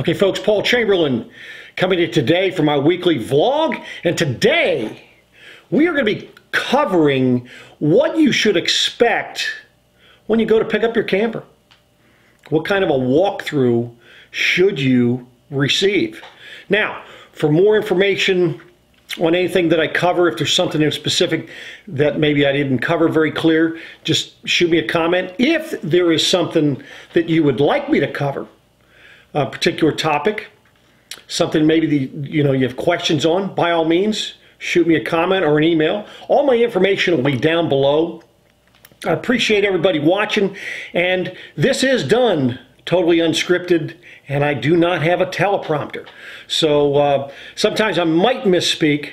Okay, folks, Paul Chamberlain coming to today for my weekly vlog. And today we are going to be covering what you should expect when you go to pick up your camper. What kind of a walkthrough should you receive? Now, for more information on anything that I cover, if there's something in specific that maybe I didn't cover very clear, just shoot me a comment. If there is something that you would like me to cover, a particular topic, something maybe the, you know you have questions on, by all means, shoot me a comment or an email. All my information will be down below. I appreciate everybody watching, and this is done totally unscripted, and I do not have a teleprompter. So uh, sometimes I might misspeak,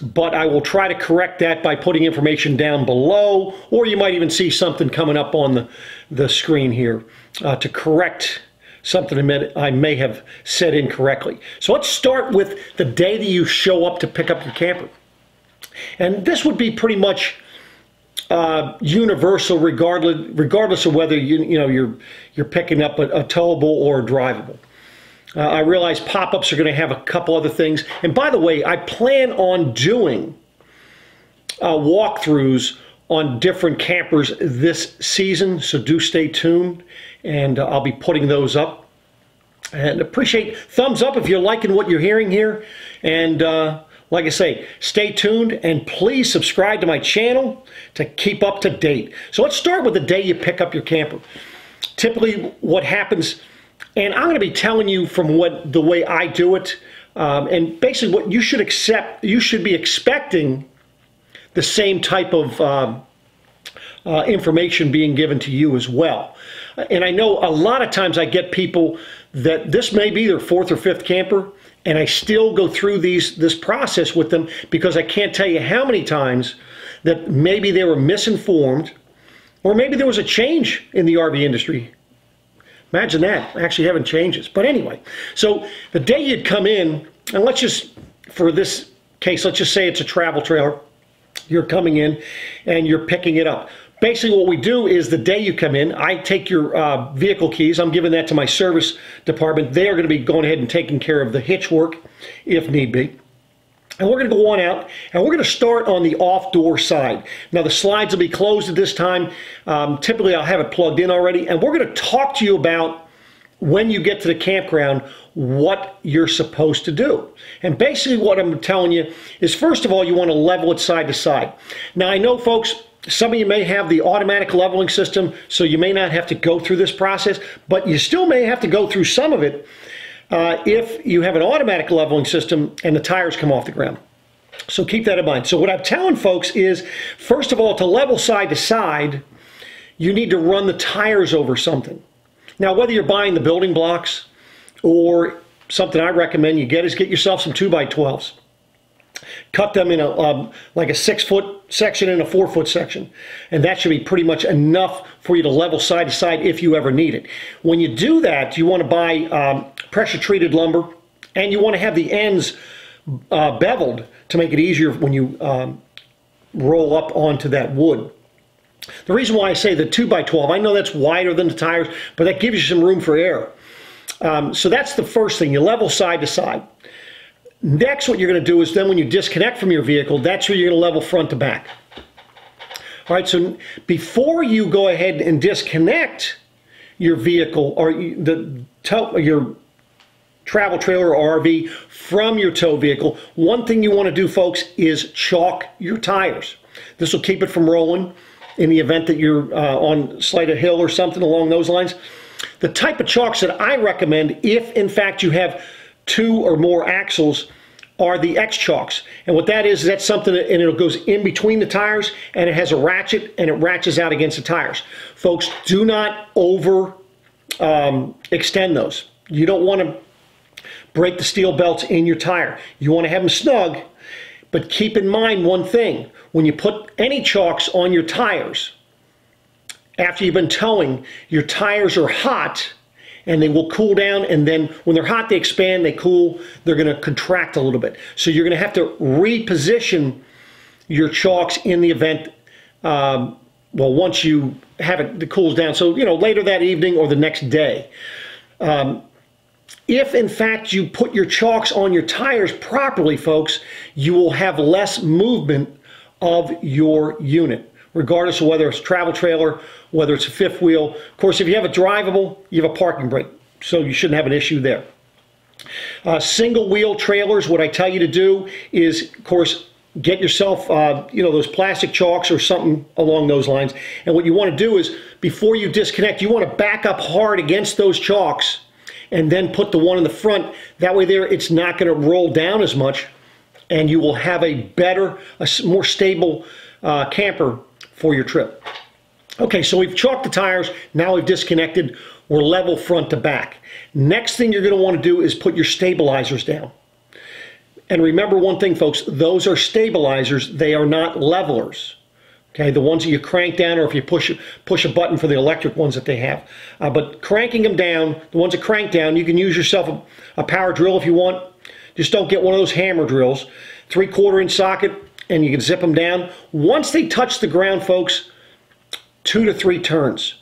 but I will try to correct that by putting information down below, or you might even see something coming up on the, the screen here uh, to correct something I may have said incorrectly. So let's start with the day that you show up to pick up your camper. And this would be pretty much uh, universal regardless regardless of whether you you know you're you're picking up a, a towable or a drivable. Uh, I realize pop-ups are going to have a couple other things. And by the way, I plan on doing uh, walkthroughs on different campers this season, so do stay tuned, and uh, I'll be putting those up. And appreciate thumbs up if you're liking what you're hearing here. And uh, like I say, stay tuned and please subscribe to my channel to keep up to date. So let's start with the day you pick up your camper. Typically, what happens, and I'm going to be telling you from what the way I do it, um, and basically what you should accept, you should be expecting the same type of uh, uh, information being given to you as well. And I know a lot of times I get people that this may be their fourth or fifth camper, and I still go through these this process with them because I can't tell you how many times that maybe they were misinformed, or maybe there was a change in the RV industry. Imagine that, actually having changes. But anyway, so the day you'd come in, and let's just, for this case, let's just say it's a travel trailer. You're coming in and you're picking it up basically what we do is the day you come in, I take your uh, vehicle keys. I'm giving that to my service department. They are going to be going ahead and taking care of the hitch work if need be. And we're going to go on out and we're going to start on the off door side. Now the slides will be closed at this time. Um, typically I'll have it plugged in already and we're going to talk to you about when you get to the campground what you're supposed to do. And basically what I'm telling you is first of all you want to level it side to side. Now I know folks some of you may have the automatic leveling system, so you may not have to go through this process, but you still may have to go through some of it uh, if you have an automatic leveling system and the tires come off the ground. So keep that in mind. So what I'm telling folks is, first of all, to level side to side, you need to run the tires over something. Now, whether you're buying the building blocks or something I recommend you get is get yourself some 2x12s cut them in a um, like a six foot section and a four foot section. And that should be pretty much enough for you to level side to side if you ever need it. When you do that you want to buy um, pressure treated lumber and you want to have the ends uh, beveled to make it easier when you um, roll up onto that wood. The reason why I say the 2 by 12 I know that's wider than the tires but that gives you some room for air um, so that's the first thing. You level side to side Next, what you're going to do is then when you disconnect from your vehicle, that's where you're going to level front to back. All right, so before you go ahead and disconnect your vehicle or the tow, your travel trailer or RV from your tow vehicle, one thing you want to do, folks, is chalk your tires. This will keep it from rolling in the event that you're uh, on slight a hill or something along those lines. The type of chalks that I recommend, if in fact you have two or more axles are the X-Chocks. And what that is, is that's something that, and it goes in between the tires and it has a ratchet and it ratchets out against the tires. Folks, do not over um, extend those. You don't want to break the steel belts in your tire. You want to have them snug, but keep in mind one thing. When you put any chalks on your tires, after you've been towing, your tires are hot and they will cool down and then when they're hot they expand they cool they're going to contract a little bit. So you're going to have to reposition your chalks in the event um, well once you have it, it cools down. So you know later that evening or the next day. Um, if in fact you put your chalks on your tires properly, folks, you will have less movement of your unit, regardless of whether it's a travel trailer, whether it's a fifth wheel. Of course, if you have a drivable, you have a parking brake, so you shouldn't have an issue there. Uh, single wheel trailers, what I tell you to do is, of course, get yourself, uh, you know, those plastic chalks or something along those lines. And what you want to do is, before you disconnect, you want to back up hard against those chalks and then put the one in the front. That way there, it's not going to roll down as much and you will have a better, a more stable uh, camper for your trip. Okay, so we've chalked the tires, now we've disconnected, we're level front to back. Next thing you're going to want to do is put your stabilizers down. And remember one thing, folks, those are stabilizers, they are not levelers. Okay, the ones that you crank down or if you push push a button for the electric ones that they have. Uh, but cranking them down, the ones that crank down, you can use yourself a, a power drill if you want. Just don't get one of those hammer drills. Three quarter inch socket and you can zip them down. Once they touch the ground, folks, two to three turns.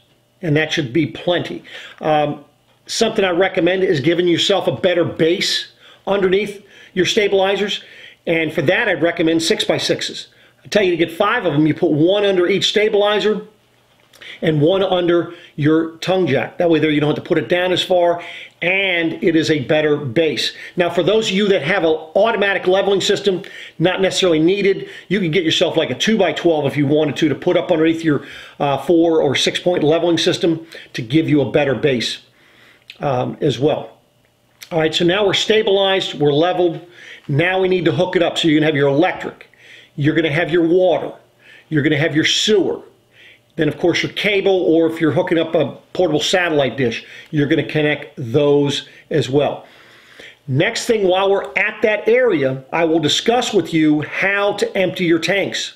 And that should be plenty. Um, something I recommend is giving yourself a better base underneath your stabilizers. And for that, I'd recommend 6x6s. I tell you to get five of them. You put one under each stabilizer and one under your tongue jack. That way there you don't have to put it down as far and it is a better base. Now for those of you that have an automatic leveling system, not necessarily needed, you can get yourself like a 2x12 if you wanted to to put up underneath your uh, four or six point leveling system to give you a better base um, as well. All right, so now we're stabilized, we're leveled. Now we need to hook it up. So you're gonna have your electric, you're gonna have your water, you're gonna have your sewer. Then of course your cable, or if you're hooking up a portable satellite dish, you're gonna connect those as well. Next thing, while we're at that area, I will discuss with you how to empty your tanks.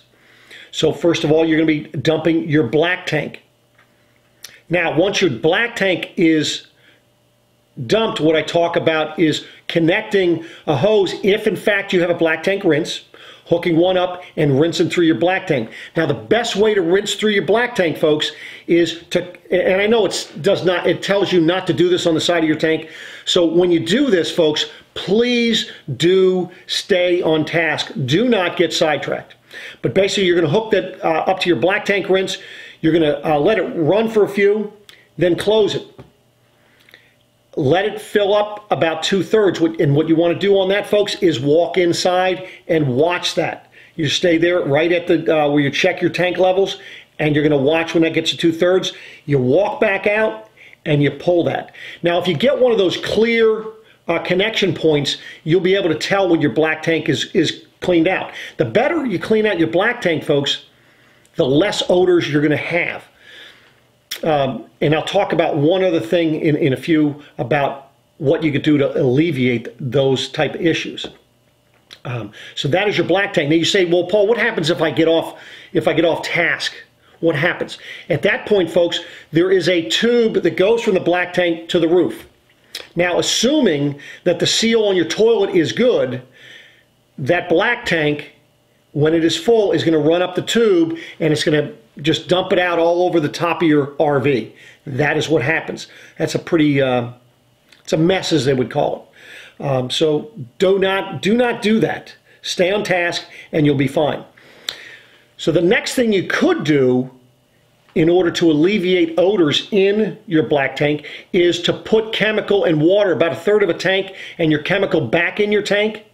So first of all, you're gonna be dumping your black tank. Now, once your black tank is dumped, what I talk about is connecting a hose if in fact you have a black tank rinse, hooking one up and rinsing through your black tank. Now the best way to rinse through your black tank, folks, is to, and I know it does not, it tells you not to do this on the side of your tank. So when you do this, folks, please do stay on task. Do not get sidetracked. But basically you're going to hook that uh, up to your black tank rinse. You're going to uh, let it run for a few, then close it let it fill up about two thirds. And what you want to do on that, folks, is walk inside and watch that. You stay there right at the uh, where you check your tank levels, and you're going to watch when that gets to two thirds. You walk back out and you pull that. Now, if you get one of those clear uh, connection points, you'll be able to tell when your black tank is is cleaned out. The better you clean out your black tank, folks, the less odors you're going to have. Um, and I'll talk about one other thing in, in a few about what you could do to alleviate those type of issues. Um, so that is your black tank. Now you say, well, Paul, what happens if I get off if I get off task? What happens? At that point, folks, there is a tube that goes from the black tank to the roof. Now, assuming that the seal on your toilet is good, that black tank, when it is full, is going to run up the tube and it's going to just dump it out all over the top of your RV. That is what happens. That's a pretty, uh, it's a mess as they would call it. Um, so do not, do not do that. Stay on task and you'll be fine. So the next thing you could do in order to alleviate odors in your black tank is to put chemical and water, about a third of a tank, and your chemical back in your tank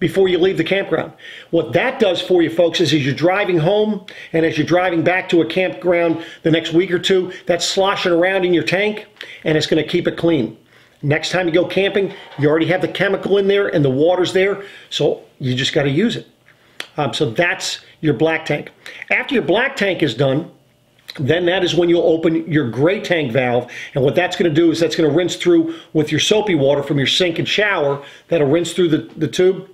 before you leave the campground. What that does for you folks is as you're driving home and as you're driving back to a campground the next week or two, that's sloshing around in your tank and it's going to keep it clean. Next time you go camping, you already have the chemical in there and the water's there, so you just got to use it. Um, so that's your black tank. After your black tank is done, then that is when you'll open your gray tank valve. And what that's going to do is that's going to rinse through with your soapy water from your sink and shower. That'll rinse through the, the tube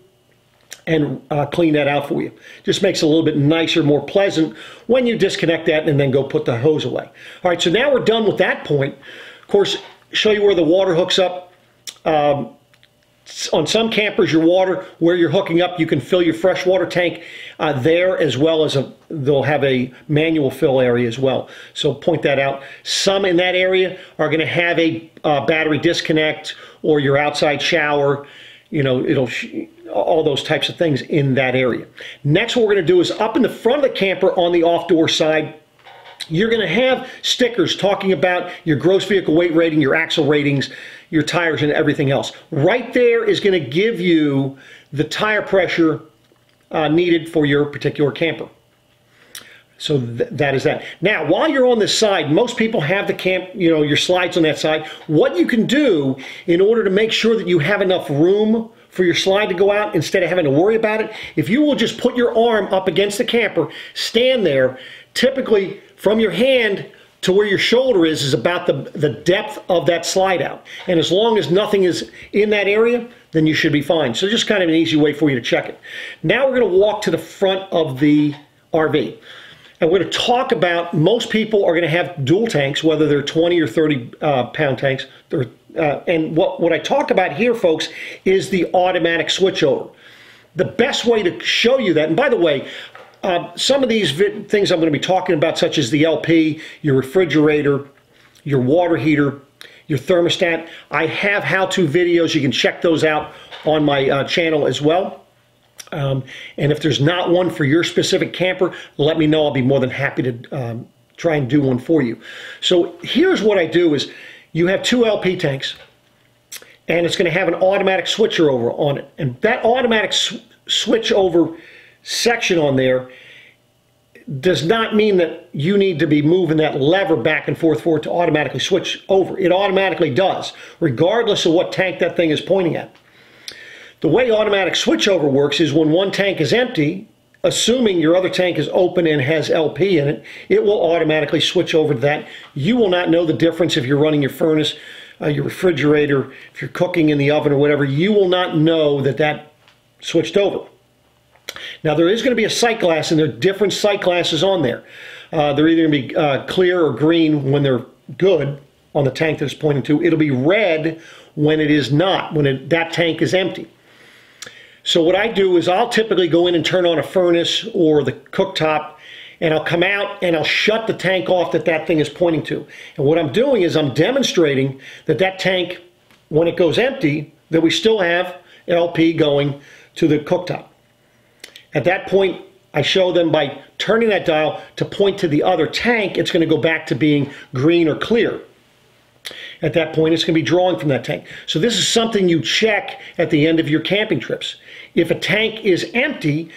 and uh, clean that out for you. Just makes it a little bit nicer, more pleasant when you disconnect that and then go put the hose away. All right, so now we're done with that point. Of course, show you where the water hooks up. Um, on some campers, your water where you're hooking up, you can fill your freshwater tank uh, there as well as a, they'll have a manual fill area as well. So point that out. Some in that area are going to have a uh, battery disconnect or your outside shower. You know, it'll all those types of things in that area. Next, what we're going to do is up in the front of the camper on the off door side, you're going to have stickers talking about your gross vehicle weight rating, your axle ratings, your tires, and everything else. Right there is going to give you the tire pressure uh, needed for your particular camper. So th that is that. Now, while you're on this side, most people have the camp, you know, your slides on that side. What you can do in order to make sure that you have enough room for your slide to go out instead of having to worry about it, if you will just put your arm up against the camper, stand there, typically from your hand to where your shoulder is is about the, the depth of that slide out. And as long as nothing is in that area, then you should be fine. So just kind of an easy way for you to check it. Now we're going to walk to the front of the RV. And we're going to talk about most people are going to have dual tanks, whether they're 20 or 30 uh, pound tanks. Uh, and what, what I talk about here, folks, is the automatic switchover. The best way to show you that, and by the way, uh, some of these things I'm going to be talking about, such as the LP, your refrigerator, your water heater, your thermostat, I have how-to videos. You can check those out on my uh, channel as well. Um, and if there's not one for your specific camper, let me know. I'll be more than happy to um, try and do one for you. So here's what I do is you have two LP tanks and it's going to have an automatic switcher over on it. And that automatic sw switch over section on there does not mean that you need to be moving that lever back and forth for it to automatically switch over. It automatically does, regardless of what tank that thing is pointing at. The way automatic switchover works is when one tank is empty, assuming your other tank is open and has LP in it, it will automatically switch over to that. You will not know the difference if you're running your furnace, uh, your refrigerator, if you're cooking in the oven or whatever. You will not know that that switched over. Now there is going to be a sight glass and there are different sight glasses on there. Uh, they're either going to be uh, clear or green when they're good on the tank that it's pointing to. It'll be red when it is not, when it, that tank is empty. So what I do is I'll typically go in and turn on a furnace or the cooktop and I'll come out and I'll shut the tank off that that thing is pointing to. And what I'm doing is I'm demonstrating that that tank, when it goes empty, that we still have LP going to the cooktop. At that point, I show them by turning that dial to point to the other tank, it's going to go back to being green or clear at that point, it's going to be drawing from that tank. So this is something you check at the end of your camping trips. If a tank is empty,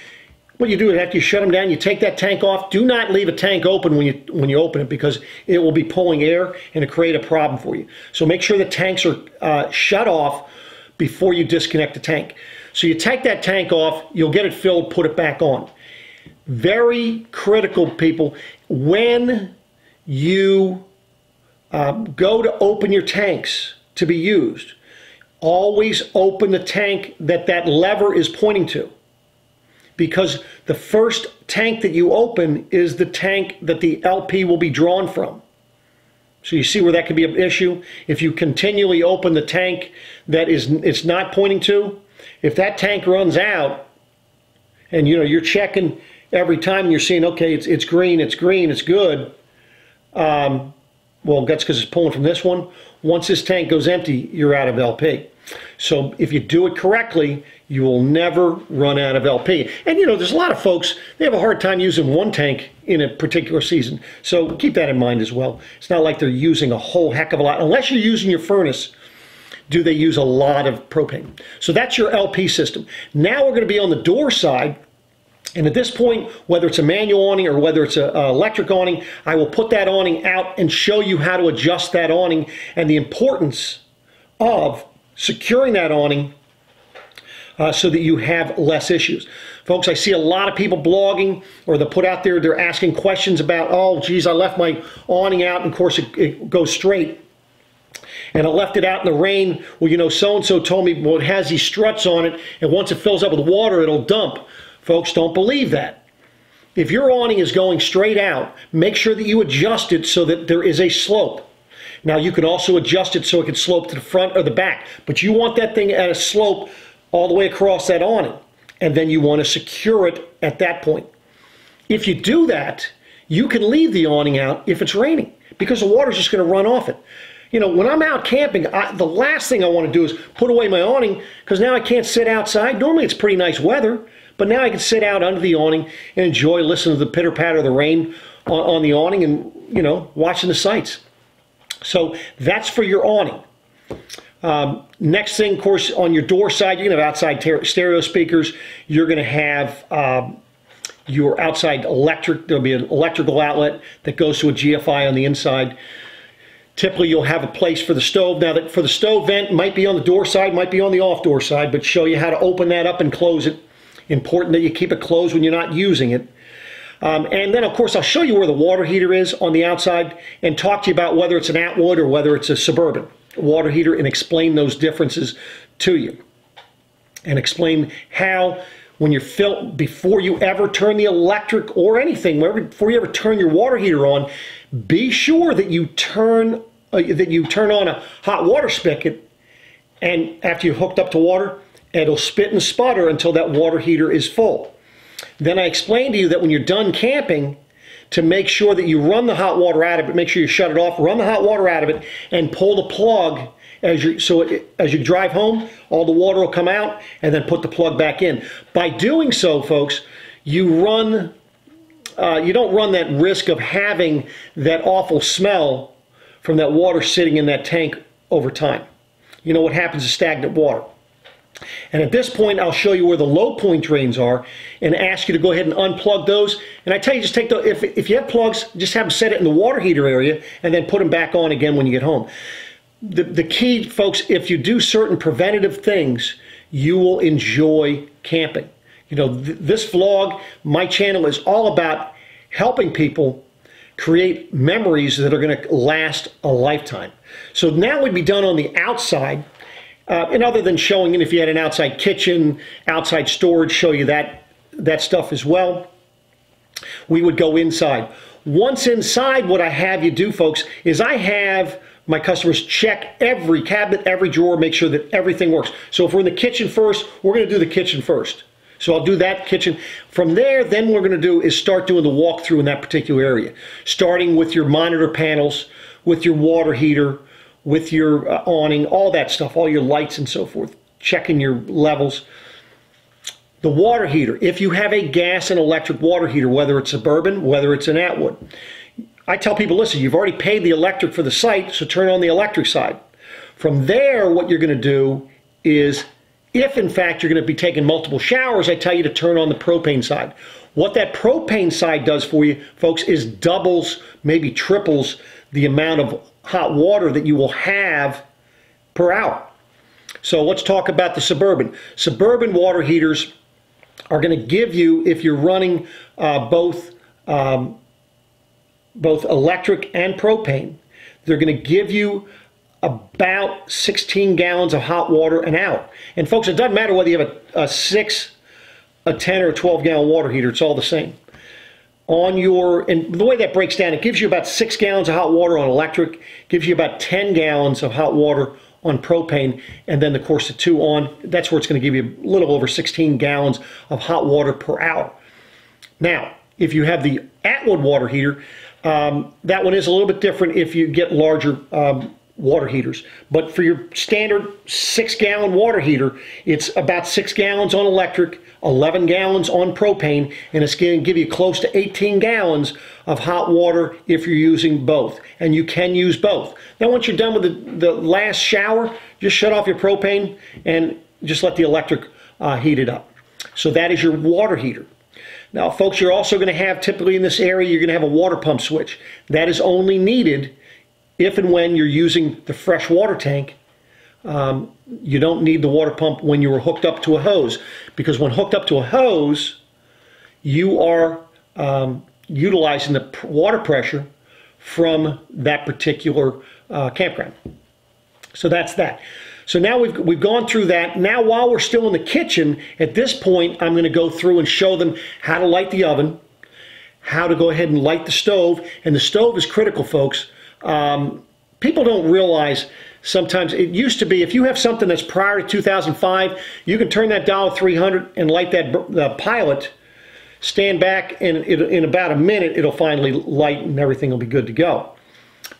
what you do is after you shut them down, you take that tank off. Do not leave a tank open when you when you open it because it will be pulling air and it create a problem for you. So make sure the tanks are uh, shut off before you disconnect the tank. So you take that tank off, you'll get it filled, put it back on. Very critical, people. When you um, go to open your tanks to be used. Always open the tank that that lever is pointing to. Because the first tank that you open is the tank that the LP will be drawn from. So you see where that could be an issue? If you continually open the tank that is it's not pointing to, if that tank runs out and you know you're checking every time you're seeing okay it's it's green, it's green, it's good, um, well, that's because it's pulling from this one. Once this tank goes empty, you're out of LP. So if you do it correctly, you will never run out of LP. And you know, there's a lot of folks, they have a hard time using one tank in a particular season. So keep that in mind as well. It's not like they're using a whole heck of a lot. Unless you're using your furnace, do they use a lot of propane. So that's your LP system. Now we're going to be on the door side and at this point, whether it's a manual awning or whether it's an electric awning, I will put that awning out and show you how to adjust that awning and the importance of securing that awning uh, so that you have less issues. Folks, I see a lot of people blogging or they put out there, they're asking questions about, oh, geez, I left my awning out and of course it, it goes straight. And I left it out in the rain. Well, you know, so-and-so told me, well, it has these struts on it and once it fills up with water, it'll dump. Folks don't believe that. If your awning is going straight out, make sure that you adjust it so that there is a slope. Now you can also adjust it so it can slope to the front or the back, but you want that thing at a slope all the way across that awning. And then you want to secure it at that point. If you do that, you can leave the awning out if it's raining because the water's just going to run off it. You know, when I'm out camping, I, the last thing I want to do is put away my awning because now I can't sit outside. Normally it's pretty nice weather, but now I can sit out under the awning and enjoy listening to the pitter patter of the rain on, on the awning and, you know, watching the sights. So that's for your awning. Um, next thing, of course, on your door side, you're going to have outside stereo speakers. You're going to have um, your outside electric. There'll be an electrical outlet that goes to a GFI on the inside. Typically, you'll have a place for the stove. Now, that for the stove vent, might be on the door side, might be on the off door side, but show you how to open that up and close it. Important that you keep it closed when you're not using it. Um, and then, of course, I'll show you where the water heater is on the outside and talk to you about whether it's an Atwood or whether it's a Suburban water heater and explain those differences to you. And explain how, when you're filled, before you ever turn the electric or anything, before you ever turn your water heater on, be sure that you turn uh, that you turn on a hot water spigot, and after you're hooked up to water, it'll spit and sputter until that water heater is full. Then I explained to you that when you're done camping, to make sure that you run the hot water out of it, make sure you shut it off, run the hot water out of it, and pull the plug as you so it, as you drive home, all the water will come out, and then put the plug back in. By doing so, folks, you run uh, you don't run that risk of having that awful smell from that water sitting in that tank over time. You know what happens to stagnant water. And at this point, I'll show you where the low point drains are and ask you to go ahead and unplug those. And I tell you, just take the, if, if you have plugs, just have them set it in the water heater area and then put them back on again when you get home. The, the key, folks, if you do certain preventative things, you will enjoy camping. You know, th this vlog, my channel is all about helping people create memories that are going to last a lifetime. So now we'd be done on the outside. Uh, and other than showing it, if you had an outside kitchen, outside storage, show you that, that stuff as well, we would go inside. Once inside, what I have you do, folks, is I have my customers check every cabinet, every drawer, make sure that everything works. So if we're in the kitchen first, we're going to do the kitchen first. So I'll do that kitchen. From there, then what we're going to do is start doing the walkthrough in that particular area, starting with your monitor panels, with your water heater, with your uh, awning, all that stuff, all your lights and so forth, checking your levels. The water heater, if you have a gas and electric water heater, whether it's a Suburban, whether it's an Atwood, I tell people, listen, you've already paid the electric for the site, so turn on the electric side. From there, what you're going to do is, if in fact you're going to be taking multiple showers, I tell you to turn on the propane side. What that propane side does for you, folks, is doubles, maybe triples the amount of hot water that you will have per hour. So let's talk about the Suburban. Suburban water heaters are going to give you, if you're running uh, both, um, both electric and propane, they're going to give you about 16 gallons of hot water an hour. And folks, it doesn't matter whether you have a, a 6, a 10, or a 12 gallon water heater, it's all the same on your, and the way that breaks down, it gives you about six gallons of hot water on electric, gives you about 10 gallons of hot water on propane, and then the course the two on, that's where it's going to give you a little over 16 gallons of hot water per hour. Now, if you have the Atwood water heater, um, that one is a little bit different if you get larger um, water heaters. But for your standard six gallon water heater, it's about six gallons on electric, 11 gallons on propane, and it's going to give you close to 18 gallons of hot water if you're using both. And you can use both. Now, once you're done with the, the last shower, just shut off your propane and just let the electric uh, heat it up. So that is your water heater. Now, folks, you're also going to have, typically in this area, you're going to have a water pump switch. That is only needed if and when you're using the fresh water tank, um, you don't need the water pump when you are hooked up to a hose because when hooked up to a hose, you are um, utilizing the water pressure from that particular uh, campground. So that's that. So now we've, we've gone through that. Now while we're still in the kitchen, at this point, I'm going to go through and show them how to light the oven, how to go ahead and light the stove. And the stove is critical, folks um, people don't realize sometimes it used to be if you have something that's prior to 2005, you can turn that dial 300 and light that the pilot, stand back, and it, in about a minute it'll finally light and everything will be good to go.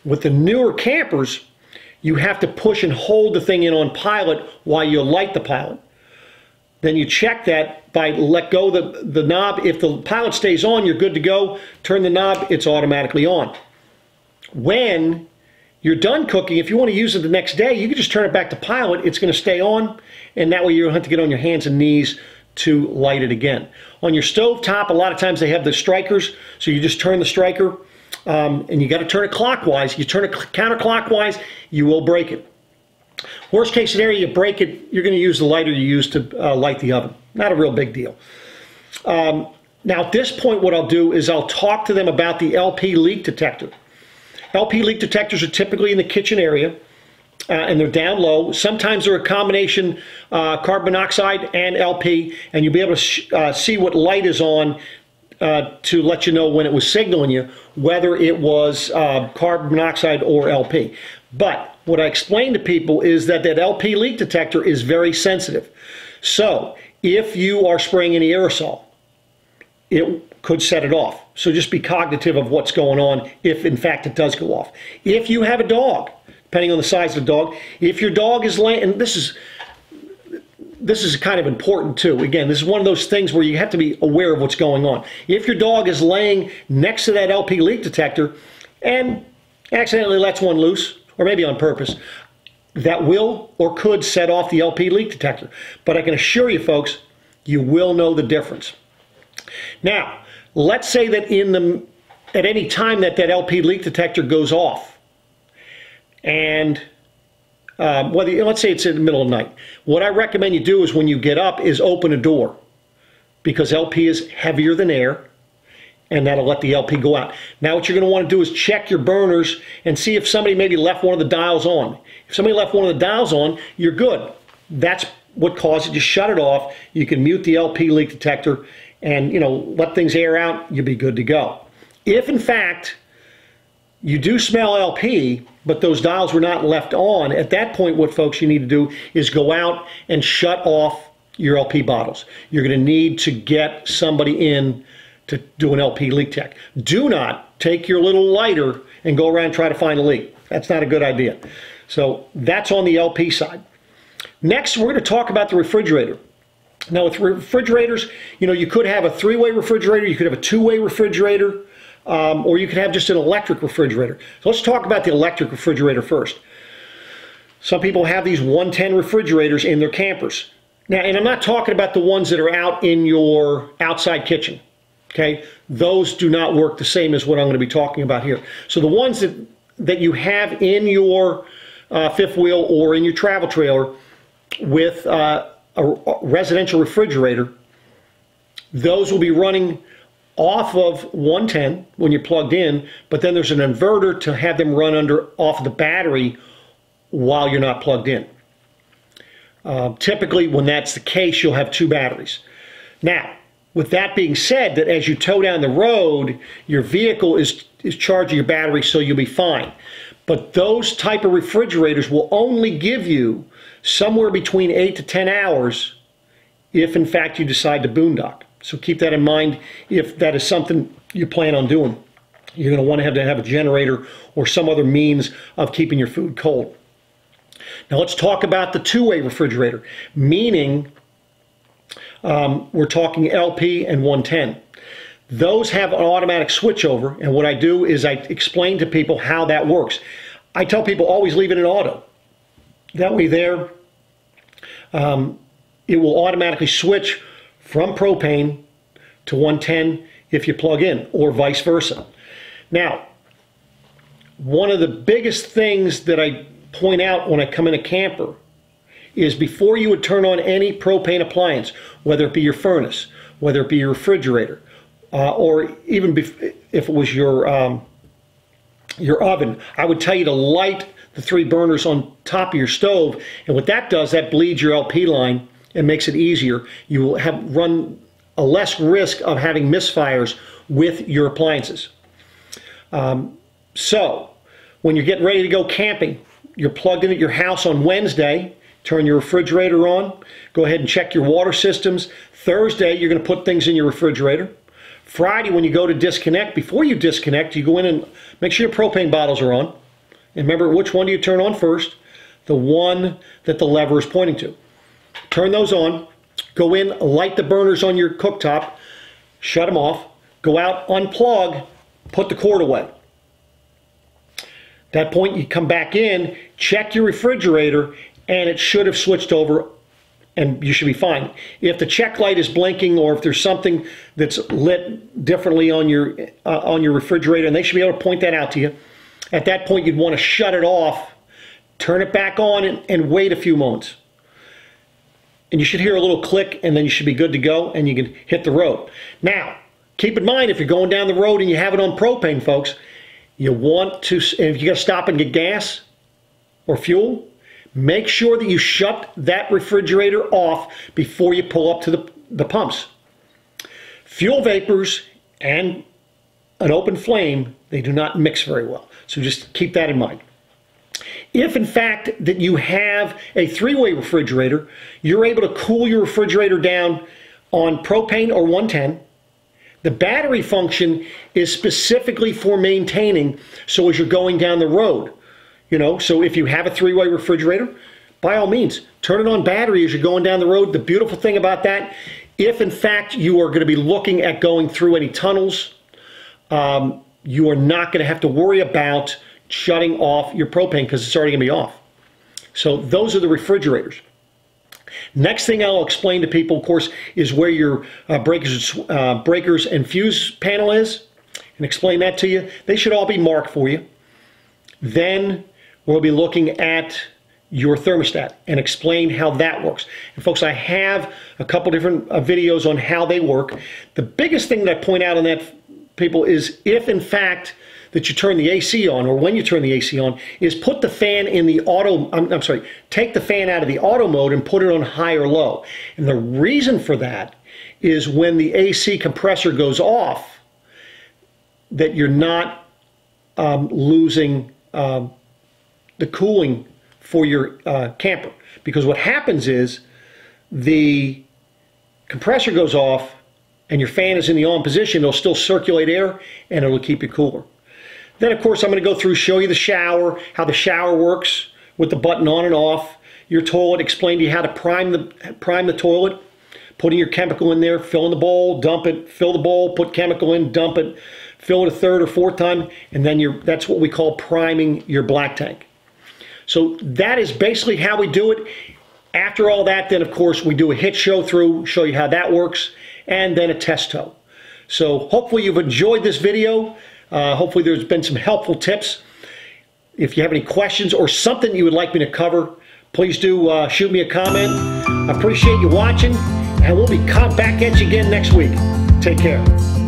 With the newer campers, you have to push and hold the thing in on pilot while you light the pilot. Then you check that by let go the, the knob. If the pilot stays on, you're good to go. Turn the knob, it's automatically on. When you're done cooking, if you want to use it the next day, you can just turn it back to pilot. It's going to stay on, and that way you don't have to get on your hands and knees to light it again. On your stove top, a lot of times they have the strikers, so you just turn the striker, um, and you got to turn it clockwise. You turn it counterclockwise, you will break it. Worst case scenario, you break it, you're going to use the lighter you use to uh, light the oven. Not a real big deal. Um, now, at this point, what I'll do is I'll talk to them about the LP leak detector. LP leak detectors are typically in the kitchen area. Uh, and they're down low. Sometimes they're a combination uh, carbon monoxide and LP, and you'll be able to uh, see what light is on uh, to let you know when it was signaling you, whether it was uh, carbon monoxide or LP. But what I explain to people is that that LP leak detector is very sensitive. So if you are spraying any aerosol, it could set it off. So just be cognitive of what's going on if in fact it does go off. If you have a dog, depending on the size of the dog, if your dog is laying, and this is this is kind of important too. Again, this is one of those things where you have to be aware of what's going on. If your dog is laying next to that LP leak detector and accidentally lets one loose, or maybe on purpose, that will or could set off the LP leak detector. But I can assure you folks, you will know the difference. Now, let's say that in the at any time that that LP leak detector goes off, and um, whether let's say it's in the middle of the night, what I recommend you do is when you get up is open a door, because LP is heavier than air, and that'll let the LP go out. Now what you're going to want to do is check your burners and see if somebody maybe left one of the dials on. If somebody left one of the dials on, you're good. That's what caused it. Just shut it off. You can mute the LP leak detector and you know let things air out, you'll be good to go. If in fact you do smell LP, but those dials were not left on, at that point what folks you need to do is go out and shut off your LP bottles. You're going to need to get somebody in to do an LP leak check. Do not take your little lighter and go around and try to find a leak. That's not a good idea. So that's on the LP side. Next, we're going to talk about the refrigerator. Now with refrigerators, you know, you could have a three-way refrigerator, you could have a two-way refrigerator, um, or you could have just an electric refrigerator. So let's talk about the electric refrigerator first. Some people have these 110 refrigerators in their campers. Now, and I'm not talking about the ones that are out in your outside kitchen. Okay, those do not work the same as what I'm going to be talking about here. So the ones that that you have in your uh, fifth wheel or in your travel trailer with uh, a residential refrigerator, those will be running off of 110 when you're plugged in, but then there's an inverter to have them run under off the battery while you're not plugged in. Uh, typically, when that's the case, you'll have two batteries. Now, with that being said, that as you tow down the road, your vehicle is, is charging your battery, so you'll be fine. But those type of refrigerators will only give you somewhere between 8 to 10 hours if in fact you decide to boondock. So keep that in mind if that is something you plan on doing. You're going to want to have to have a generator or some other means of keeping your food cold. Now let's talk about the two-way refrigerator, meaning um, we're talking LP and 110. Those have an automatic switchover, and what I do is I explain to people how that works. I tell people always leave it in auto. That way there, um, it will automatically switch from propane to 110 if you plug in, or vice versa. Now, one of the biggest things that I point out when I come in a camper is before you would turn on any propane appliance, whether it be your furnace, whether it be your refrigerator, uh, or even if it was your um, your oven, I would tell you to light the three burners on top of your stove. And what that does, that bleeds your LP line and makes it easier. You will have run a less risk of having misfires with your appliances. Um, so, when you're getting ready to go camping, you're plugged in at your house on Wednesday, turn your refrigerator on, go ahead and check your water systems. Thursday, you're going to put things in your refrigerator. Friday, when you go to disconnect, before you disconnect, you go in and make sure your propane bottles are on. And remember, which one do you turn on first? The one that the lever is pointing to. Turn those on. Go in, light the burners on your cooktop, shut them off. Go out, unplug, put the cord away. At that point, you come back in, check your refrigerator, and it should have switched over and you should be fine. If the check light is blinking or if there's something that's lit differently on your uh, on your refrigerator, and they should be able to point that out to you. At that point, you'd want to shut it off, turn it back on, and, and wait a few moments. And you should hear a little click, and then you should be good to go, and you can hit the road. Now, keep in mind if you're going down the road and you have it on propane, folks, you want to, if you got to stop and get gas or fuel, Make sure that you shut that refrigerator off before you pull up to the, the pumps. Fuel vapors and an open flame, they do not mix very well. So just keep that in mind. If in fact that you have a three-way refrigerator, you're able to cool your refrigerator down on propane or 110. The battery function is specifically for maintaining so as you're going down the road. You know, so if you have a three-way refrigerator, by all means, turn it on battery as you're going down the road. The beautiful thing about that, if in fact you are going to be looking at going through any tunnels, um, you are not going to have to worry about shutting off your propane because it's already going to be off. So those are the refrigerators. Next thing I'll explain to people, of course, is where your uh, breakers, uh, breakers and fuse panel is, and explain that to you. They should all be marked for you. Then we'll be looking at your thermostat and explain how that works. And folks, I have a couple different uh, videos on how they work. The biggest thing that I point out on that, people, is if in fact that you turn the AC on or when you turn the AC on is put the fan in the auto, I'm, I'm sorry, take the fan out of the auto mode and put it on high or low. And the reason for that is when the AC compressor goes off, that you're not um, losing um, the cooling for your uh, camper. Because what happens is the compressor goes off and your fan is in the on position, it'll still circulate air and it'll keep you cooler. Then of course I'm going to go through, show you the shower, how the shower works with the button on and off, your toilet, explain to you how to prime the, prime the toilet, putting your chemical in there, fill in the bowl, dump it, fill the bowl, put chemical in, dump it, fill it a third or fourth time, and then you're, that's what we call priming your black tank. So that is basically how we do it. After all that, then of course we do a hitch show through, show you how that works, and then a test tow. So hopefully you've enjoyed this video. Uh, hopefully there's been some helpful tips. If you have any questions or something you would like me to cover, please do uh, shoot me a comment. I appreciate you watching, and we'll be back at you again next week. Take care.